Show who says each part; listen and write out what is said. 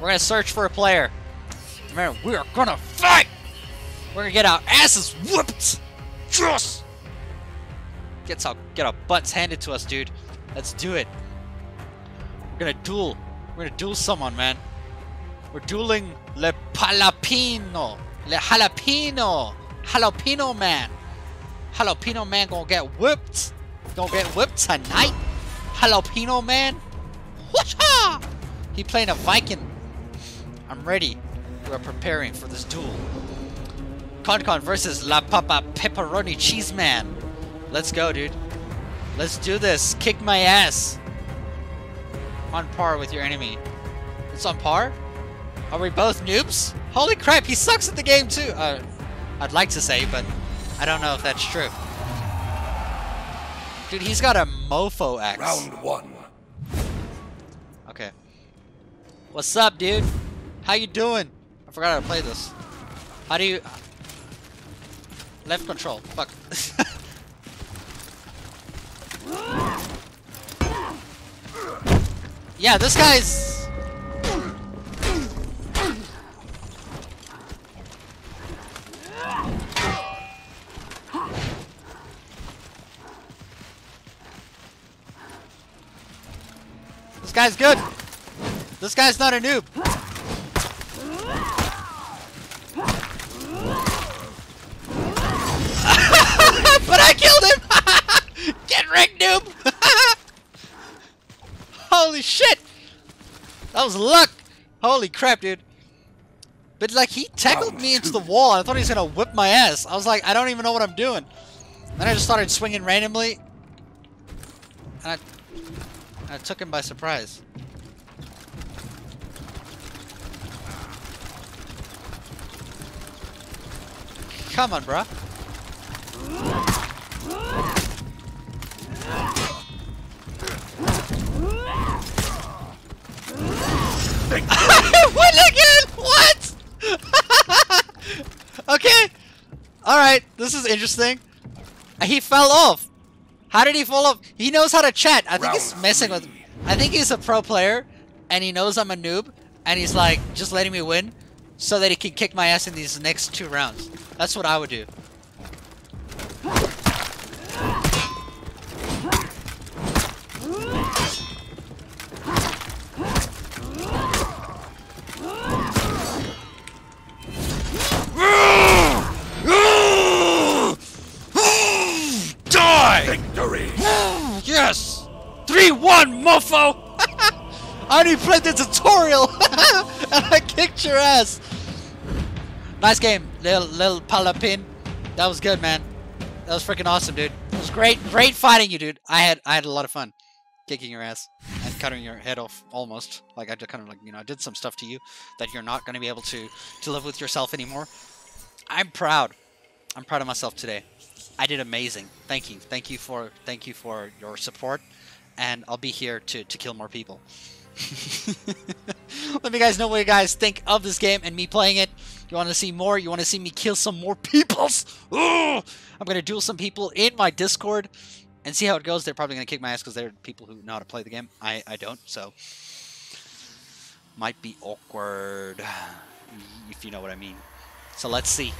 Speaker 1: We're gonna search for a player. Man, we are gonna fight! We're gonna get our asses whooped! Yes! Gets our, get our butts handed to us, dude. Let's do it. We're gonna duel. We're gonna duel someone, man. We're dueling Le Palapino. Le Jalapeno. Jalapeno man. Jalapeno man gonna get whipped. Gonna get whipped tonight. Jalapeno man. Whatcha? He playing a Viking. I'm ready. We are preparing for this duel. ConCon versus La Papa Pepperoni Cheese Man. Let's go, dude. Let's do this. Kick my ass. On par with your enemy. It's on par? Are we both noobs? Holy crap, he sucks at the game too. Uh, I'd like to say, but I don't know if that's true. Dude, he's got a mofo axe.
Speaker 2: Round one.
Speaker 1: Okay. What's up, dude? How you doing? I forgot how to play this. How do you... Left control. Fuck. yeah, this guy's... This guy's good. This guy's not a noob. Holy shit! That was luck! Holy crap, dude. But like, he tackled me into the wall. I thought he was gonna whip my ass. I was like, I don't even know what I'm doing. Then I just started swinging randomly. And I, I took him by surprise. Come on, bruh. Alright, this is interesting. He fell off. How did he fall off? He knows how to chat. I think he's
Speaker 2: Round
Speaker 1: messing with...
Speaker 2: me.
Speaker 1: I think he's a pro player, and he knows I'm a noob, and he's like, just letting me win, so that he can kick my ass in these next two rounds. That's what I would do. Yes! 3-1, mofo! I only played the tutorial! and I kicked your ass! Nice game, little, little palapin. That was good, man. That was freaking awesome, dude. It was great, great fighting you, dude. I had, I had a lot of fun kicking your ass and cutting your head off almost. Like I just kind of like, you know, I did some stuff to you that you're not going to be able to, to live with yourself anymore. I'm proud. I'm proud of myself today. I did amazing. Thank you. Thank you for thank you for your support and I'll be here to to kill more people. Let me guys know what you guys think of this game and me playing it. You want to see more? You want to see me kill some more peoples? I'm going to duel some people in my Discord and see how it goes. They're probably going to kick my ass because they're people who know how to play the game. I, I don't, so might be awkward if you know what I mean. So let's see.